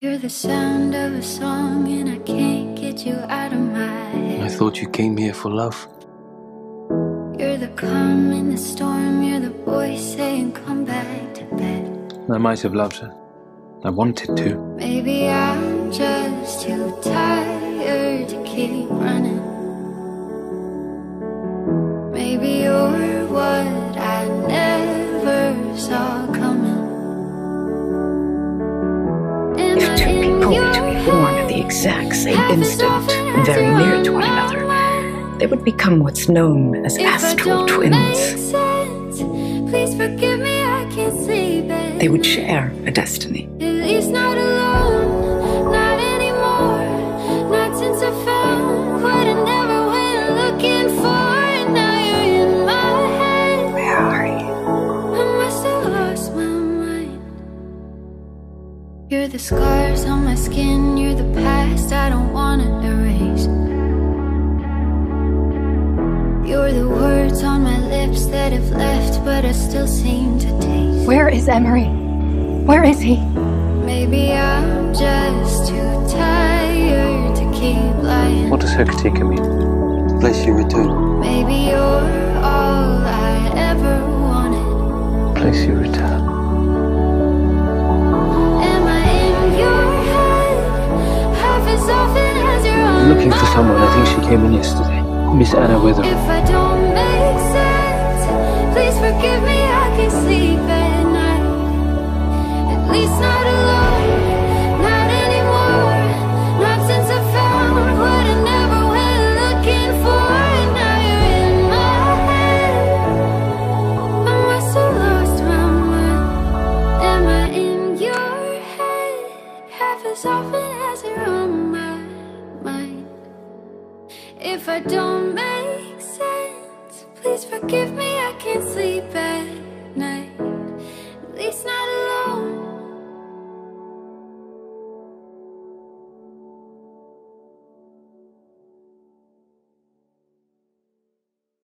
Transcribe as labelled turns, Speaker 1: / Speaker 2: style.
Speaker 1: You're the sound of a song, and I can't get you out of my head.
Speaker 2: I thought you came here for love.
Speaker 1: You're the calm in the storm, you're the voice saying, Come back to bed.
Speaker 2: I might have loved her. I wanted to.
Speaker 1: Maybe I'm just too tired to keep running.
Speaker 3: Exact same instant, very near to one another, they would become what's known as astral twins.
Speaker 1: sense, me, I can't sleep at
Speaker 3: They would share a destiny.
Speaker 1: You're the scars on my skin, you're the past I don't wanna erase. You're the words on my lips that have left, but I still seem to taste.
Speaker 4: Where is Emery? Where is he?
Speaker 1: Maybe I'm just too tired to keep lying.
Speaker 2: What does Hokitika mean?
Speaker 5: Place you return.
Speaker 1: Maybe you're all I ever wanted.
Speaker 2: Place you return. Looking for someone. I think she came in yesterday. Miss Anna Wetherell.
Speaker 1: If I don't make sense, please forgive me. I can sleep at night. At least not alone, not anymore. Not since I found what I never went looking for. And now you're in my head. I must have lost. Am I in your head? Half as often as you're on my. If I don't make sense, please forgive me, I can't sleep.